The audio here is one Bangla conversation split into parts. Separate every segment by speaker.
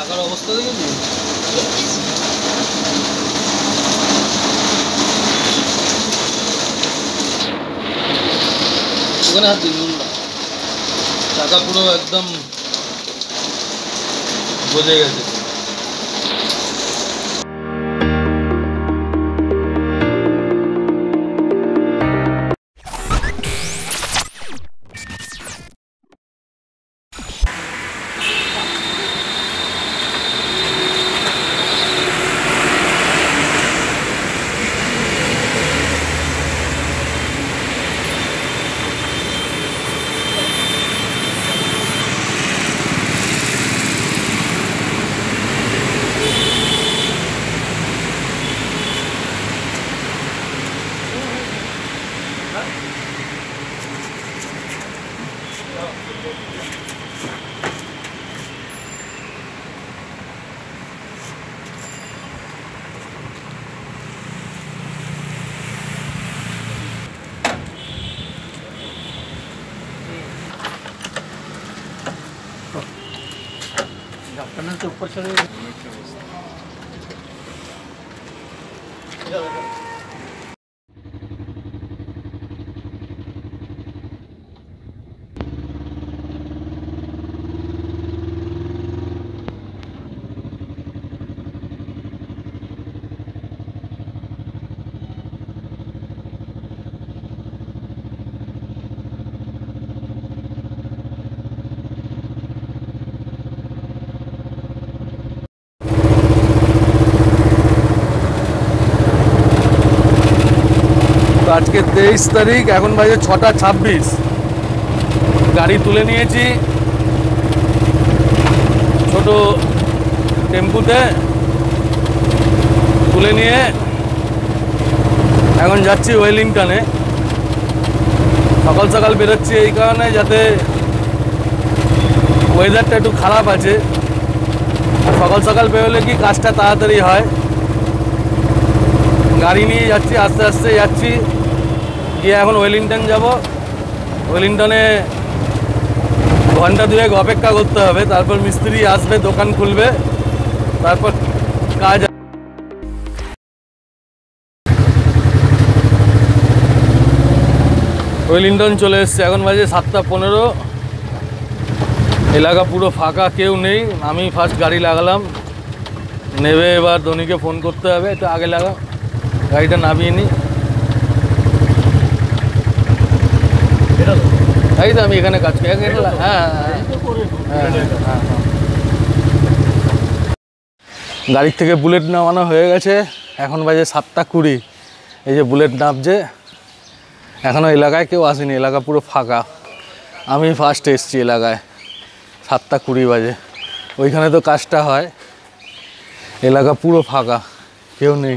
Speaker 1: চাকার অবস্থা দেখেছি? ওখানে হাত দিন টাকা পুরো একদম বোঝে গেছে।
Speaker 2: टनल के ऊपर
Speaker 1: चढ़े আজকে তেইশ তারিখ, এখন বাজে ছটা ছাব্বিশ। গাড়ি তুলে নিয়েছি। ছোট টেম্পুতে তুলে নিয়ে এখন যাচ্ছি ওয়েলিংটনে। সকাল সকাল বেরোচ্ছি এই কারণে যাতে ওয়েদারটা একটু খারাপ আছে। সকাল সকাল বেরোলে কি কাজটা তাড়াতাড়ি হয়? গাড়ি নিয়ে যাচ্ছি, আস্তে আস্তে যাচ্ছি। গিয়ে এখন ওয়েলিংটন যাব। ওয়েলিংটনে ঘণ্টা দুয়েক অপেক্ষা করতে হবে, তারপর মিস্ত্রি আসবে, দোকান খুলবে, তারপর কাজ ওয়েলিংটন চলে এসছে, এখন বাজে সাতটা পনেরো। এলাকা পুরো ফাঁকা, কেউ নেই। আমি ফার্স্ট গাড়ি লাগালাম। নেবে এবার ধোনিকে ফোন করতে হবে, একটু আগে লাগা গাড়িটা নামিয়ে নিই এই তো আমি এখানে কাজ করি। হ্যাঁ হ্যাঁ, হ্যাঁ। গাড়ির থেকে বুলেট নামানো হয়ে গেছে। এখন বাজে সাতটা কুড়ি। এই যে বুলেট নামছে। এখনও এলাকায় কেউ আসেনি। এলাকা পুরো ফাঁকা। আমি ফার্স্ট এসছি এলাকায়। সাতটা কুড়ি বাজে। ওইখানে তো কাজটা হয়। এলাকা পুরো ফাঁকা। কেউ নেই।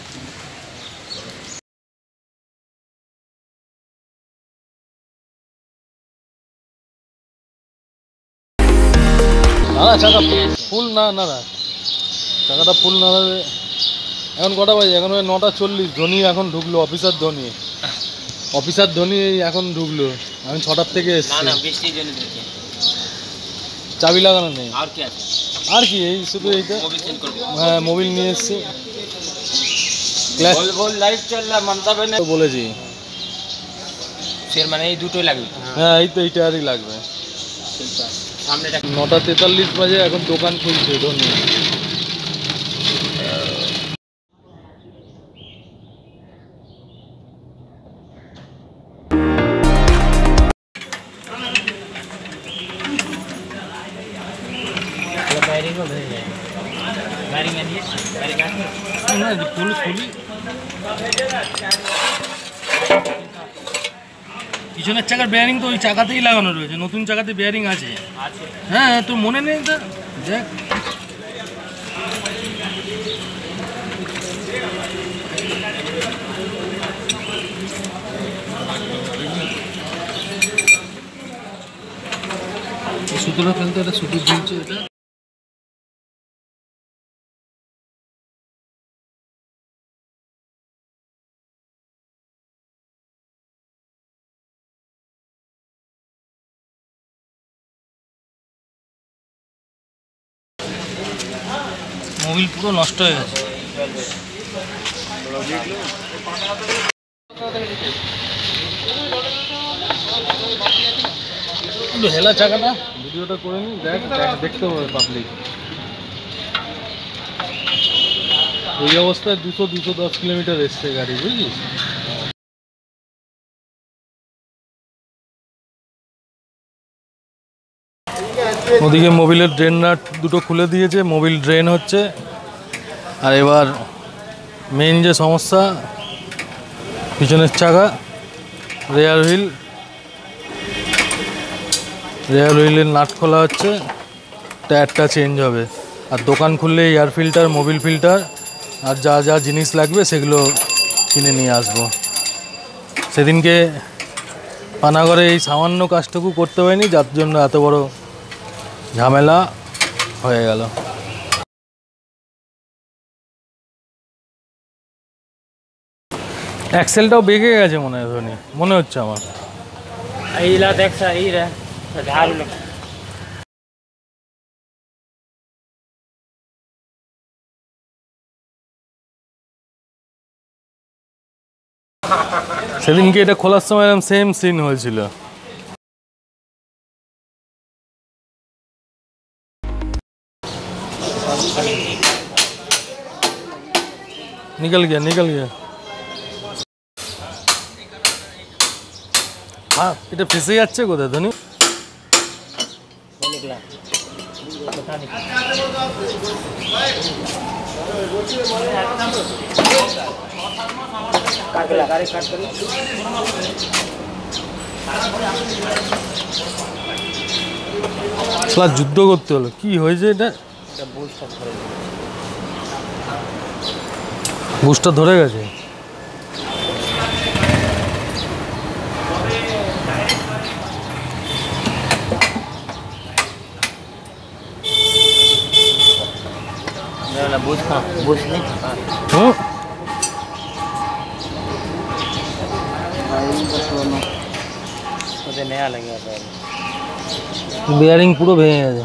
Speaker 1: না চাকা ফুল না না না। চাকাটা ফুল না এখন কটা বাজে? এখন ওই নটা চল্লিশ। ধোনি এখন ঢুকলো অফিসার ধোনি। অফিসার ধোনি এখন ঢুকলো। আমি ছটার থেকে এসছি। চাবি লাগানো নেই।
Speaker 3: আর কি আছে?
Speaker 1: আর কি এই শুধু এইটা? হ্যাঁ মোবিল নিয়ে এসছি। বলেছি।
Speaker 3: মানে এই দুটোই লাগবে।
Speaker 1: হ্যাঁ এই তো এই টায়ারই লাগবে নটা তেতাল্লিশ বাজে এখন দোকান খুলছে ধন্যবাদ। Thank you. পিছনের চাকার বেয়ারিং তো ওই চাকাতেই লাগানো রয়েছে নতুন চাকাতে বেয়ারিং আছে।
Speaker 3: আছে।
Speaker 1: হ্যাঁ তোর মনে নেই তো দেখ। সুতোটা ফেলতে এটা সুতো ঝুলছে এটা। পুরো নষ্ট হয়ে গেছে। হেলা চাকাটা। ভিডিওটা করে নি দেখ দেখ- দেখতে হবে পাবলিক এই অবস্থায় দুশো দুশো দশ কিলোমিটার এসছে গাড়ি বুঝলিস ওদিকে মোবিলের ড্রেন নাট দুটো খুলে দিয়েছে। মোবিল ড্রেন হচ্ছে। আর এবার মেইন যে সমস্যা, পিছনের চাকা রেয়ার হুইল রেয়ার হুইলের নাট খোলা হচ্ছে টায়ারটা চেঞ্জ হবে। আর দোকান খুললে এয়ার ফিল্টার মোবিল ফিল্টার আর যা যা জিনিস লাগবে সেগুলো কিনে নিয়ে আসব। সেদিনকে পানাগড়ে এই সামান্য কাজটুকু করতে হয়নি যার জন্য এত বড় ঝামেলা হয়ে গেল। অ্যাক্সেলটাও বেঁকে গেছে মনে হয় ধোনি মনে হচ্ছে আমার
Speaker 3: এইলা দেখ স্যার এই রে ঝাড়ু লোক
Speaker 1: সেদিনকে এটা খোলার সময় এরকম সেম সিন হয়েছিল निकल गया निकल गया হ্যাঁ এটা ফেসে যাচ্ছে কোথায় ধনি? যুদ্ধ করতে হলো কি হয়েছে এটা?
Speaker 3: বুস্টার ধরে
Speaker 1: গেছে?
Speaker 3: ना ना बुझ कहाँ बुझ नहीं हाँ
Speaker 1: হুম
Speaker 3: मुझे नया लग गया था
Speaker 1: বিয়ারিং পুরো ভেঙে গেছে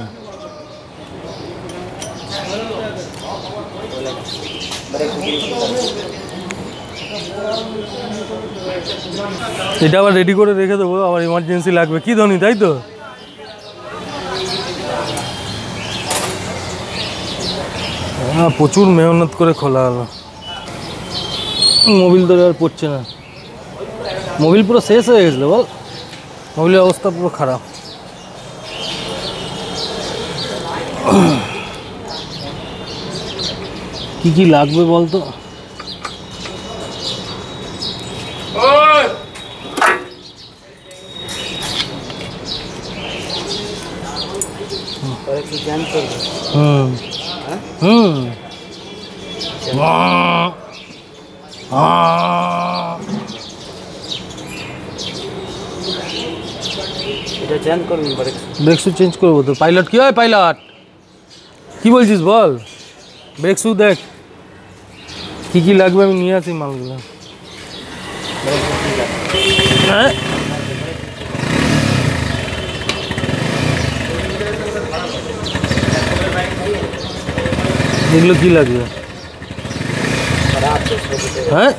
Speaker 1: এটা আবার রেডি করে রেখে দেবো আবার ইমার্জেন্সি লাগবে কি ধনী তাই তো হ্যাঁ প্রচুর মেহনত করে খোলা হলো। মোবিল ধরে আর পড়ছে না। মোবিল পুরো শেষ হয়ে গেছিল বল। মোবিলের অবস্থা পুরো খারাপ। কি কি লাগবে বলতো? হুম। হুম আহ, আহ।
Speaker 3: এটা জান করুন ব্রেক
Speaker 1: ব্রেক শু চেঞ্জ করব তো। পাইলট কি হয় পাইলট কি বলছিস বল? ব্রেক শু দেখ। কি কি লাগবে আমি নিয়ে আসি মালগুলো। হ্যাঁ? এগুলো কি লাগবে হ্যাঁ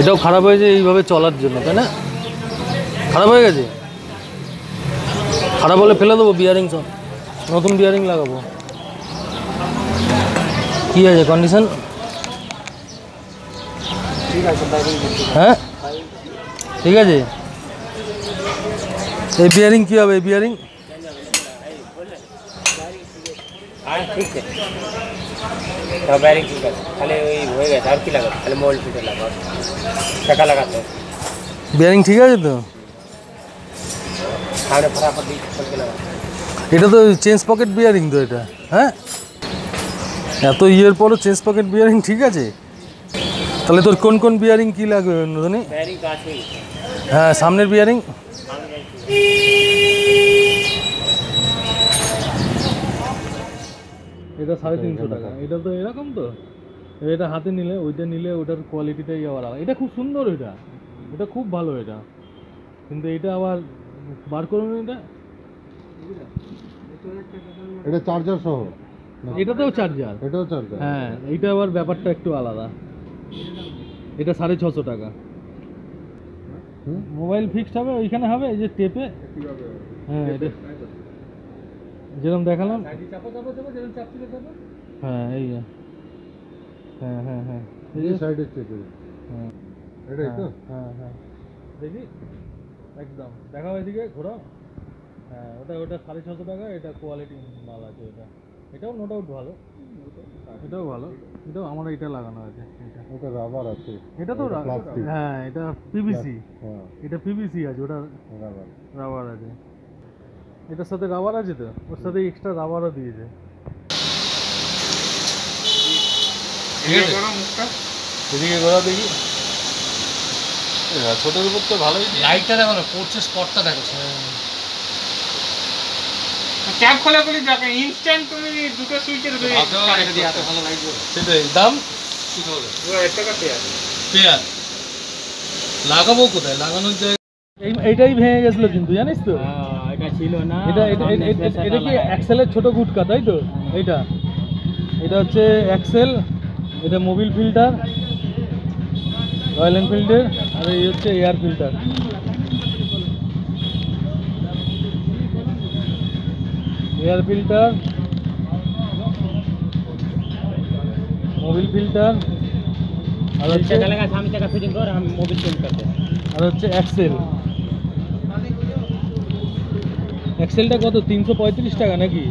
Speaker 1: এটাও খারাপ হয়েছে এইভাবে চলার জন্য, তাই না? খারাপ হয়ে গেছে? খারাপ হলে ফেলে দেবো বিয়ারিং সব। নতুন বিয়ারিং লাগাবো। কি আছে কন্ডিশন হ্যাঁ? ঠিক আছে। এই বিয়ারিং কী হবে? এই বিয়ারিং
Speaker 3: হ্যাঁ ঠিক আছে। তো ব্যারিং ঠিক আছে। খালি ওই হয়ে গেছে আর কি লাগাবে? খালি মোবাইল ফিটে লাগাও টাকা লাগাতে।
Speaker 1: বিয়ারিং ঠিক আছে তো?
Speaker 3: সামনে ফটাফট দিয়ে
Speaker 1: এটা তো চেঞ্জ পকেট বিয়ারিং তো এটা হ্যাঁ? এত ইয়ের পরও চেঞ্জ পকেট বিয়ারিং ঠিক আছে? তাহলে তোর কোন কোন বিয়ারিং কী লাগবে হ্যাঁ সামনের বিয়ারিং এটা সাড়ে তিনশো টাকা। এটা তো এরকম তো। এটা হাতে নিলে ওইটা নিলে ওটার কোয়ালিটিটাই আবার আলাদা। এটা খুব সুন্দর এটা। এটা খুব ভালো এটা। কিন্তু এটা আবার বার করুন এটা।
Speaker 4: এটা চার্জার সহ?
Speaker 1: এটাতেও চার্জার
Speaker 4: এটাও চার্জার
Speaker 1: হ্যাঁ এইটা আবার ব্যাপারটা একটু আলাদা। এটা সাড়ে ছশো টাকা। মোবাইল ফিক্সড হবে ওইখানে হবে এই যে টেপে হ্যাঁ এটা যেরকম দেখালাম। হ্যাঁ এই হ্যাঁ হ্যাঁ হ্যাঁ। এই যে-
Speaker 4: সাইডে চেপে।
Speaker 1: হ্যাঁ।
Speaker 4: এটাই তো?
Speaker 1: হ্যাঁ হ্যাঁ দেখি? একদম। দেখাও এদিকে ঘোরাও। হ্যাঁ ওটা ওটা সাড়ে ছশো টাকা এটা কোয়ালিটি মাল আছে এটা। এটাও নো ডাউট ভালো। এটাও ভালো। এটাও আমার এটা লাগানো আছে
Speaker 4: ওটা রাবার আছে।
Speaker 1: এটা তো হ্যাঁ এটা পিভিসি
Speaker 4: হ্যাঁ।
Speaker 1: এটা পিভিসি আছে ওটা
Speaker 4: রাবার
Speaker 1: রাবার আছে। এটার সাথে রাবার আছে তো? ওর সাথে এক্সট্রা রাবারও দিয়েছে এদিকে ঘোরা দেখি। ছোটোর উপর তো ভালোই
Speaker 2: লাইটটা দেখো না পড়ছে স্পটটা দেখো।
Speaker 3: ক্যাব খোলা দেখো ইনস্ট্যান্ট তুমি দুটো সুইচের
Speaker 2: ভালো লাইট বলো।
Speaker 1: সেটাই দাম
Speaker 3: পেয়ার।
Speaker 1: পেয়ার। লাগাবো কোথায়? লাগানোর জায়গা এই এইটাই ভেঙে গেছিল কিন্তু জানিস তো?
Speaker 3: চাকা ছিল না
Speaker 1: এটা এটা এটা কি অ্যাক্সেলের ছোট গুটকা তাই তো? এটা। এটা হচ্ছে এক্সেল এটা মোবিল ফিল্টার রয়্যাল এনফিল্ডের আর এই হচ্ছে air filter air filter Mobil filter আর হচ্ছে আর হচ্ছে এক্সেল এক্সেলটা কত? তিনশো পঁয়ত্রিশ টাকা নাকি?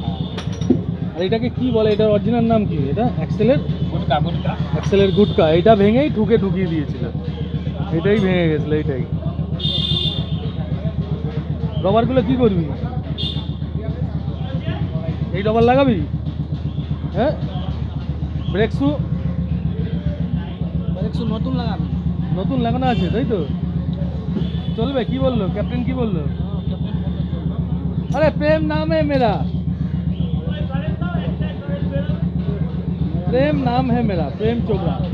Speaker 1: আর এটাকে কি বলে? এটার অরিজিনাল নাম কি? এটা অ্যাক্সেলের
Speaker 3: গুটকা গুটকা।
Speaker 1: অ্যাক্সেলের গুটকা এটা ভেঙেই ঠুকে ঢুকিয়ে দিয়েছিল। এটাই ভেঙে গেছিল এটাই রবারগুলো কি করবি? এই রবার লাগাবি? হ্যাঁ? ব্রেক শু
Speaker 2: ব্রেক শু নতুন লাগাবি।
Speaker 1: নতুন লাগানো আছে তাই তো? চলবে? কি বলল? ক্যাপ্টেন কি বলল? अरे प्रेम नाम है मेरा। प्रेम नाम है मेरा प्रेम चोपड़ा।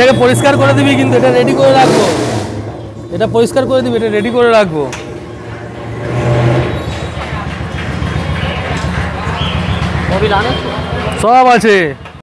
Speaker 1: এটাকে পরিষ্কার করে দিবি কিন্তু এটা রেডি করে রাখব। এটা পরিষ্কার করে দিবি এটা রেডি করে রাখব। সব আছে।